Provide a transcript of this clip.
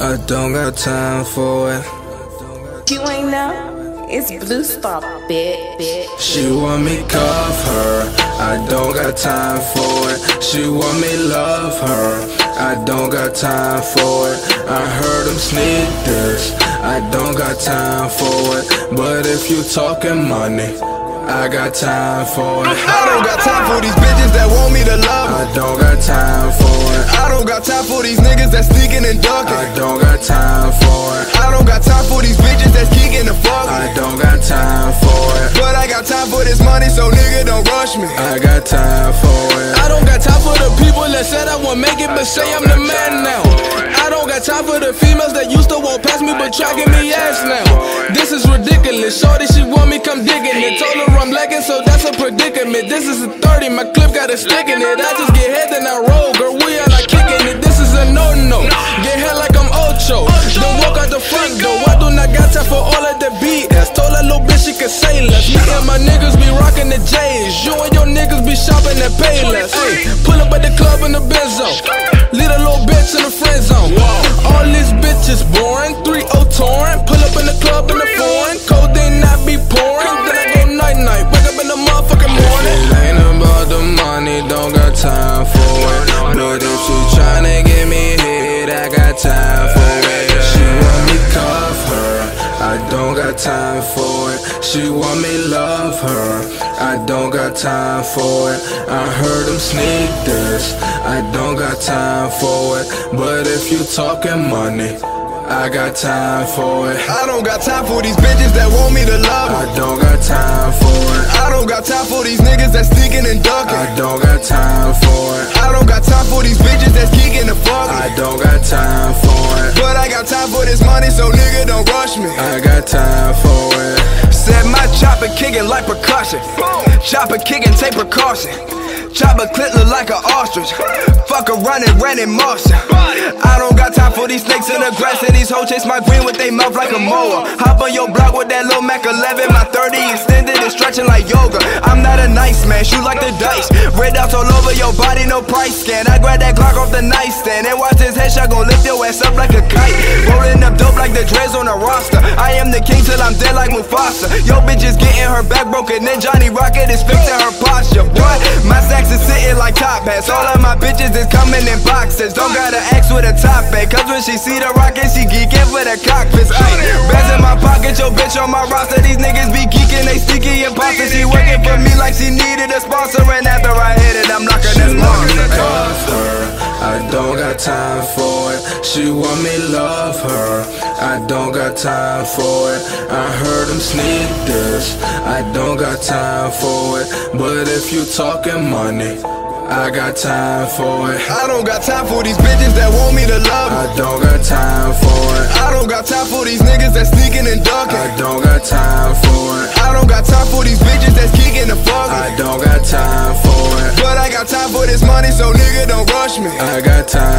I don't got time for it. You ain't know? It's Blue Star, bitch, bitch. She want me cuff her. I don't got time for it. She want me love her. I don't got time for it. I heard them sneak this. I don't got time for it. But if you talking money, I got time for it. I don't got time for these bitches that want me to love I don't got time for it. I don't got time for these niggas that sneaking and ducking. I don't got time for it. I don't got time for these bitches that's geeking the fuck. I don't got time for it. But I got time for this money, so nigga don't rush me. I got time for it. I don't got time for the people that said I won't make it, but say I'm the man now. I don't got time for the females that used to walk past me, but try give me ass now. This is ridiculous. Shorty, she want me come digging it. Told her I'm lacking, so that's a predicament. This is a 30, my clip got a stick in it. I just get head then I roll, girl. We are not kicking it. This is a no no. Get head like I'm Ocho. Don't walk out the front door. I do not got time for all of the BS. Told that little bitch she could say less. Me and my niggas be rocking the J's. You and your niggas be shopping at Payless. Hey, pull up at the club in the Benzo. Motherfucking morning. It ain't about the money, don't got time for it. But if she tryna get me hit, I got time for it. She want me cuff her, I don't got time for it. She want me love her, I don't got time for it. I heard them sneak this, I don't got time for it. But if you talking money, I got time for it. I don't got time for these bitches that want me to love I don't don't got time for it. I don't got time for these bitches that's geeking the fuck. I don't got time for it. But I got time for this money, so nigga don't rush me. I got time for it. Said my chopper kicking like percussion. Chopper kicking, take precaution. Chopper clip look like an ostrich. Fuck around and ran in. I don't got time for these snakes in the grass and these hoes chase my green with they mouth like a mower. Hop on your block with that little Mac 11. My 30 extended and stretching like yoga. I'm not a nice man, shoot like the dice. Red dots all over your body, no price scan. I grab that Glock off the nightstand and watch this headshot gon' lift your ass up like a kite. Rolling up dope like the dreads on a roster. I am the king till I'm dead like Mufasa. Yo, bitch is getting her back broken, then Johnny Rocket is fixing her posture. Boy, my stacks Don't gotta ask with a top hat, cause when she see the rocket, she geeking for the cockpits. Ayy, bands in my pocket, your bitch on my roster. These niggas be geeking, they sneaky imposters. She working for me like she needed a sponsor, and after I hit it, I'm knocking this monster. I don't got time for it. She want me love her, I don't got time for it. I heard them sneak this, I don't got time for it. But if you talking money, I got time for it. I don't got time for these bitches that want me to love I don't got time for it. I don't got time for these niggas that sneaking and ducking. I don't got time for it. I don't got time for these bitches that's geeking the fuck. I don't got time for it. But I got time for this money, so nigga don't rush me. I got time